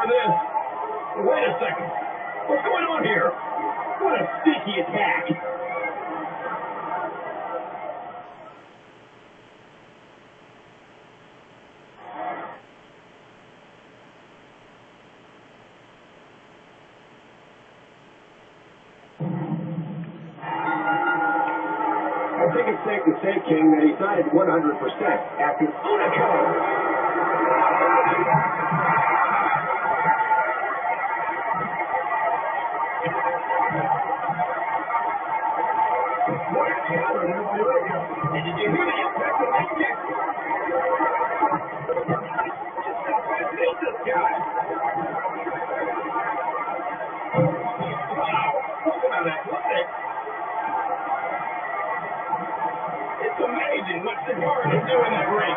for this. Wait a second. What's going on here? What a sneaky attack. I think it's safe to say, King, that he's not at 100% after Hunico. Look at It's amazing what Cesaro can do in that ring.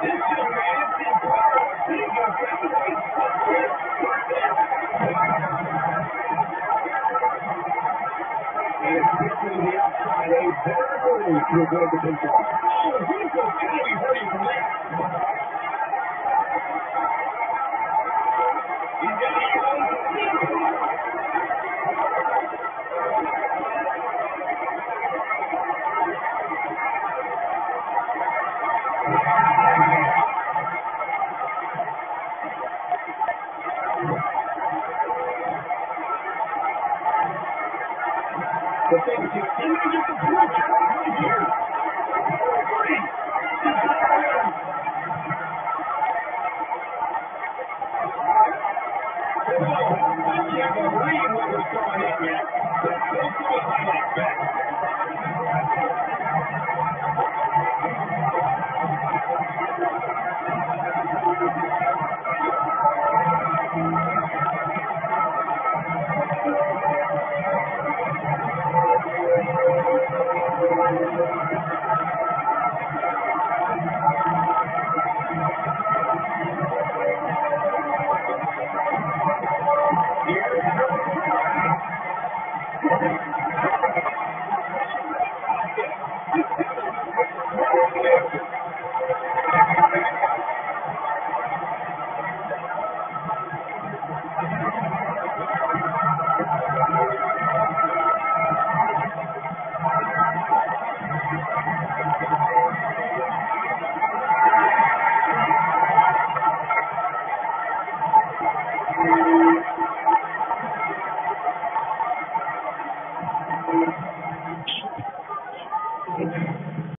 And it's the outside a better to to the thing is, you need to get the point right here. I can't believe what was going in yet. There's no point like that.